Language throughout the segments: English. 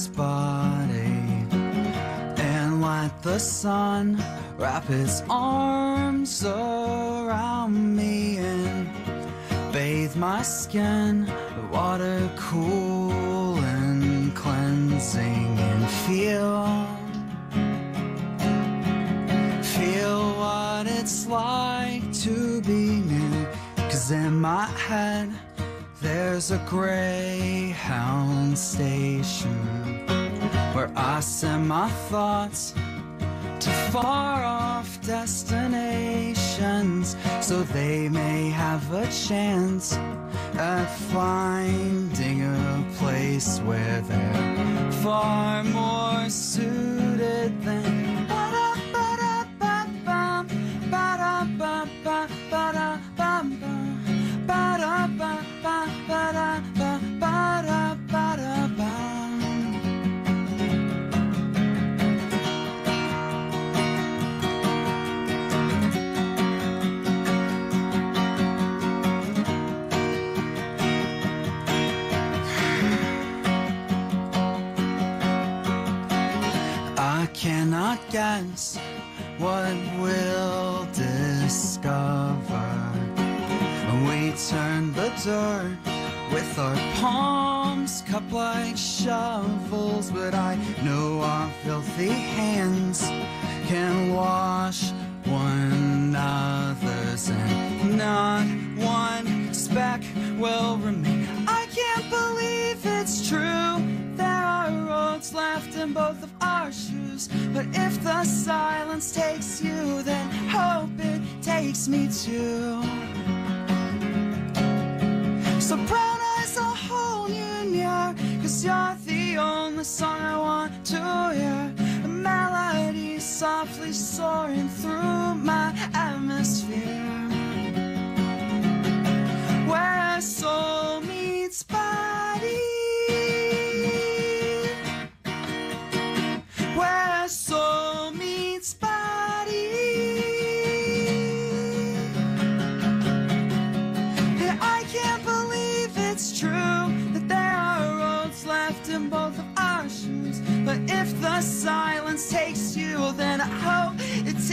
its body and let the sun wrap its arms around me and bathe my skin water cool and cleansing and feel feel what it's like to be new cause in my head there's a Greyhound station where I send my thoughts to far off destinations so they may have a chance at finding a place where they're far more suited guess what we'll discover when we turn the dirt with our palms cup like shovels. But I know our filthy hands can wash one another's, and not one speck will remain. I can't believe it's true. Left in both of our shoes. But if the silence takes you, then hope it takes me too. So brown eyes, I'll hold you near, cause you're the only song I want to hear. A melody softly soaring through my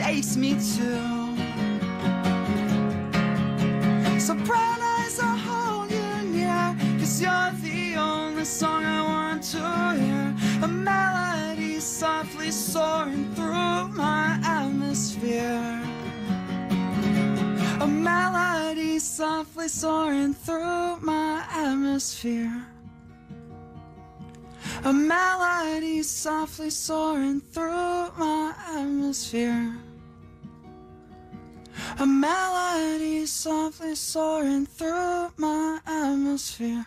takes me too. So brown eyes, I'll hold you near, cause you're the only song I want to hear. A melody softly soaring through my atmosphere. A melody softly soaring through my atmosphere. A melody softly soaring through my atmosphere. A melody softly soaring through my atmosphere.